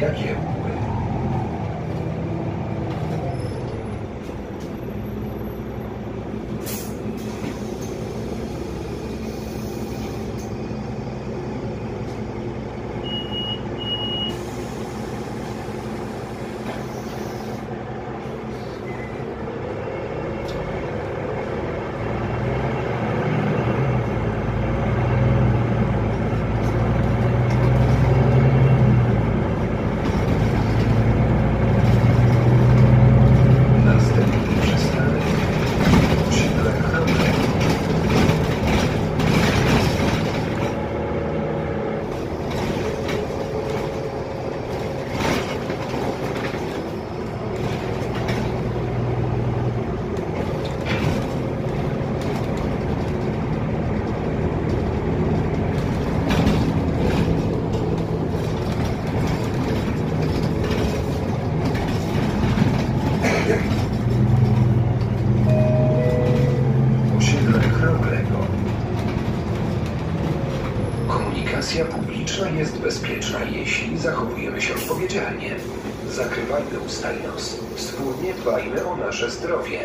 Thank you. Bezpieczna, jeśli zachowujemy się odpowiedzialnie. Zakrywajmy usta i nos. Wspólnie dbajmy o nasze zdrowie.